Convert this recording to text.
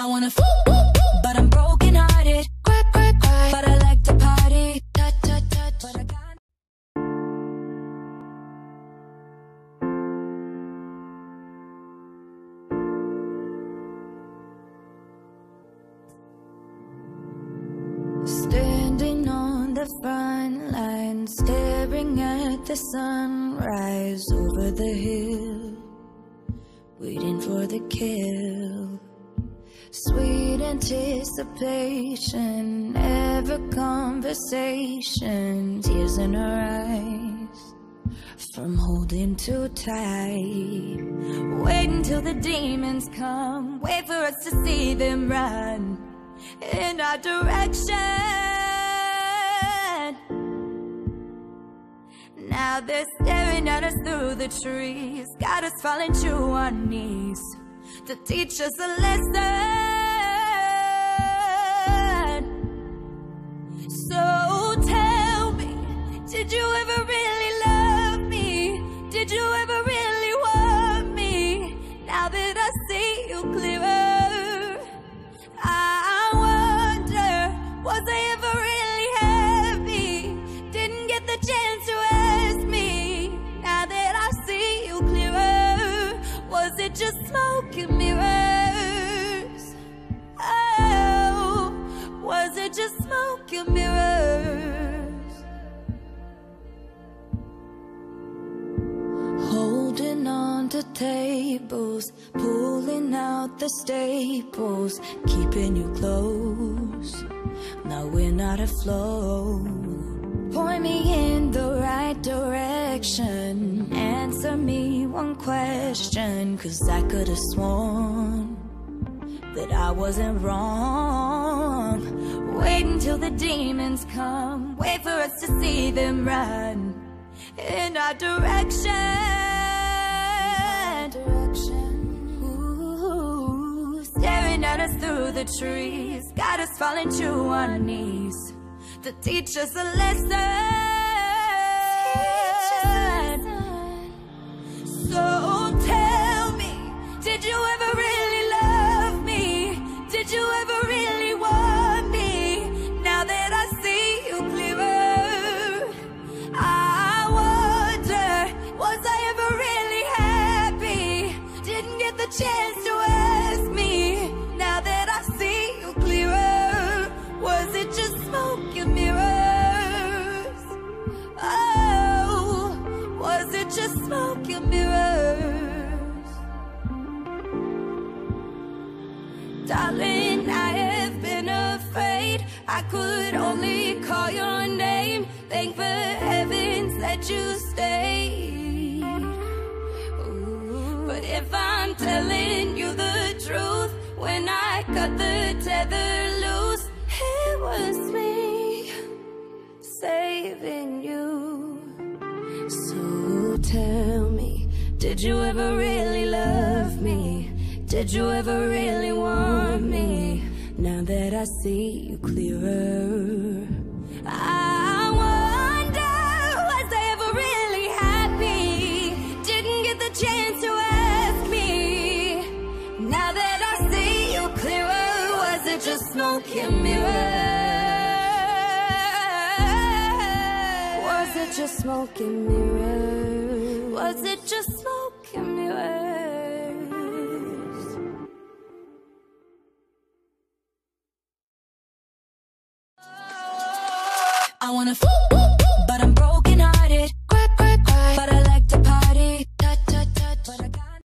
I wanna f but I'm broken hearted. Cry, cry, cry, but I like to party. Touch, touch, touch, but I got. Standing on the front line, staring at the sunrise over the hill, waiting for the kill. Sweet anticipation, every conversation, tears in her eyes from holding too tight. Wait until the demons come, wait for us to see them run in our direction. Now they're staring at us through the trees, got us falling to our knees to teach us a lesson. It just smoke and mirrors? Oh, was it just smoke and mirrors? Holding on to tables, pulling out the staples, keeping you close. Now we're not afloat. Point me in the right direction. Answer me one question, cause I could have sworn that I wasn't wrong. Wait until the demons come, wait for us to see them run in our direction. Ooh, staring at us through the trees, got us falling to our knees to teach us a lesson. Darling, I have been afraid I could only call your name. Thank the heavens that you stayed. But if I'm telling you the truth, when I cut the tether loose, it was me saving you. So tell me, did you ever really love me? Did you ever really want me? Now that I see you clearer, I wonder, was I ever really happy? Didn't get the chance to ask me. Now that I see you clearer, was it just smoke and mirrors? Was it just smoke and mirrors? Was it just smoke I wanna